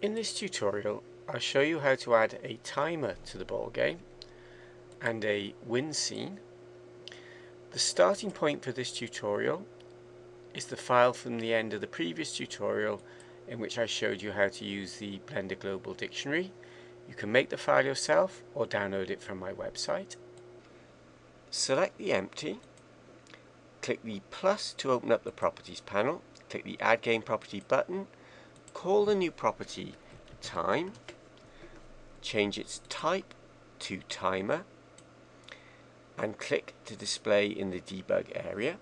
In this tutorial I'll show you how to add a timer to the ball game and a win scene. The starting point for this tutorial is the file from the end of the previous tutorial in which I showed you how to use the Blender Global Dictionary. You can make the file yourself or download it from my website. Select the empty, click the plus to open up the properties panel, click the add game property button, call the new property time, change its type to timer, and click to display in the debug area.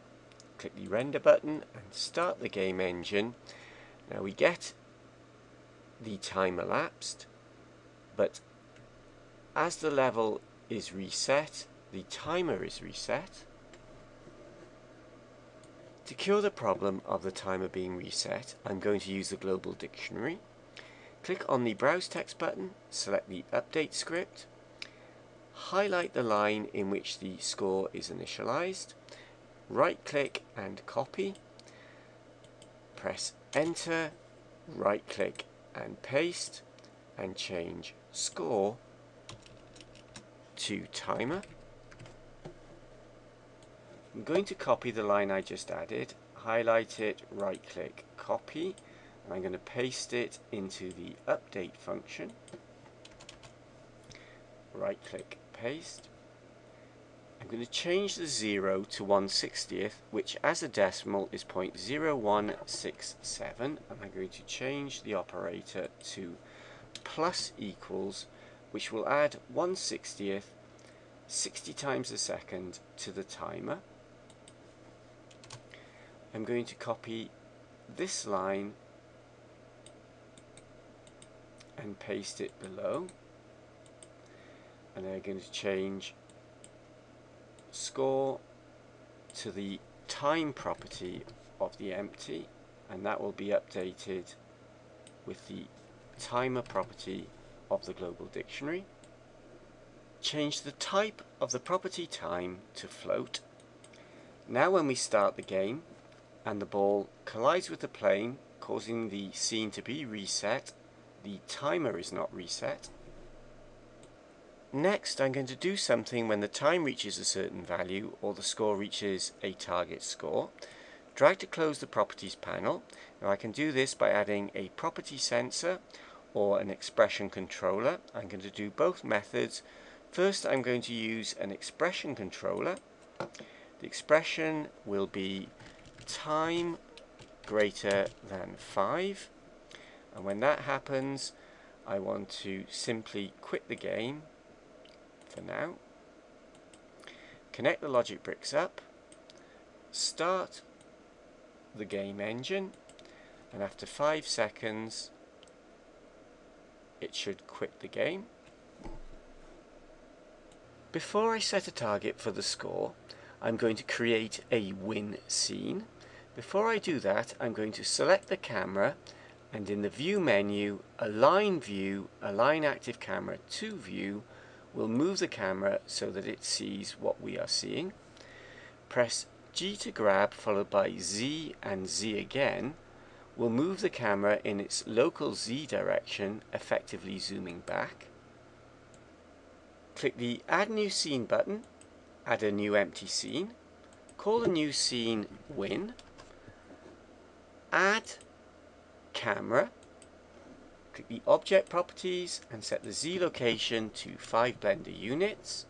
Click the render button and start the game engine. Now we get the time elapsed, but as the level is reset, the timer is reset. To cure the problem of the timer being reset, I'm going to use the global dictionary. Click on the Browse Text button, select the Update script, highlight the line in which the score is initialized, right click and copy, press enter, right click and paste, and change score to timer. I'm going to copy the line I just added, highlight it, right click, copy, and I'm going to paste it into the update function. Right click, paste. I'm going to change the 0 to 1 60th, which as a decimal is 0.0167, and I'm going to change the operator to plus equals, which will add 1 60th 60 times a second to the timer. I'm going to copy this line and paste it below and I'm going to change score to the time property of the empty and that will be updated with the timer property of the global dictionary. Change the type of the property time to float. Now when we start the game and the ball collides with the plane causing the scene to be reset the timer is not reset. Next I'm going to do something when the time reaches a certain value or the score reaches a target score. Drag to close the properties panel. Now I can do this by adding a property sensor or an expression controller. I'm going to do both methods. First I'm going to use an expression controller. The expression will be time greater than 5 and when that happens I want to simply quit the game for now. Connect the logic bricks up. Start the game engine. And after five seconds it should quit the game. Before I set a target for the score I'm going to create a win scene before I do that I'm going to select the camera and in the view menu align view align active camera to view. Will move the camera so that it sees what we are seeing. Press G to grab followed by Z and Z again. Will move the camera in its local Z direction effectively zooming back. Click the add new scene button add a new empty scene. Call the new scene win add camera, click the object properties and set the Z location to 5 blender units,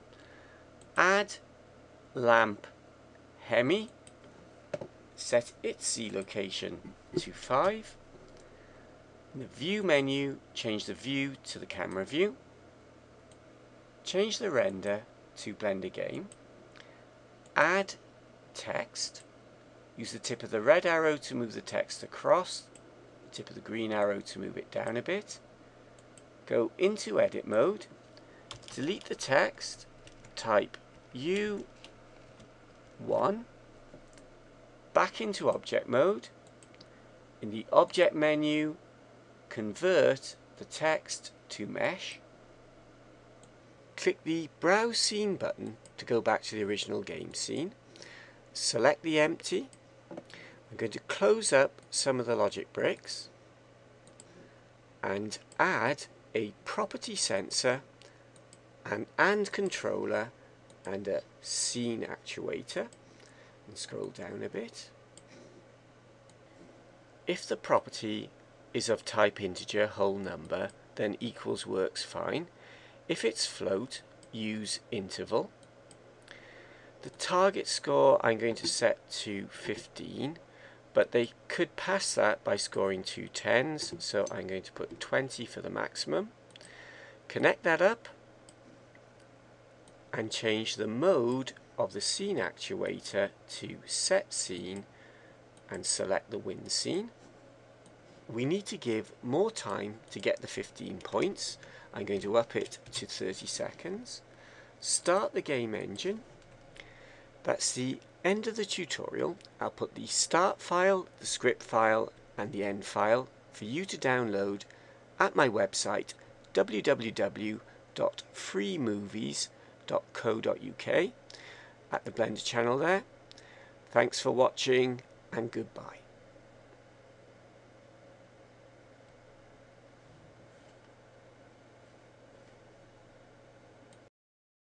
add lamp hemi, set its Z location to 5, in the view menu change the view to the camera view, change the render to blender game, add text, use the tip of the red arrow to move the text across the tip of the green arrow to move it down a bit. Go into edit mode, delete the text, type U1, back into object mode. In the object menu, convert the text to mesh. Click the Browse Scene button to go back to the original game scene. Select the empty I'm going to close up some of the logic bricks and add a property sensor, an AND controller and a scene actuator and scroll down a bit. If the property is of type integer whole number then equals works fine. If it's float use interval. The target score I'm going to set to 15 but they could pass that by scoring two tens so I'm going to put 20 for the maximum. Connect that up and change the mode of the scene actuator to set scene and select the win scene. We need to give more time to get the 15 points. I'm going to up it to 30 seconds. Start the game engine. That's the end of the tutorial, I'll put the start file, the script file and the end file for you to download at my website www.freemovies.co.uk at the Blender channel there. Thanks for watching and goodbye.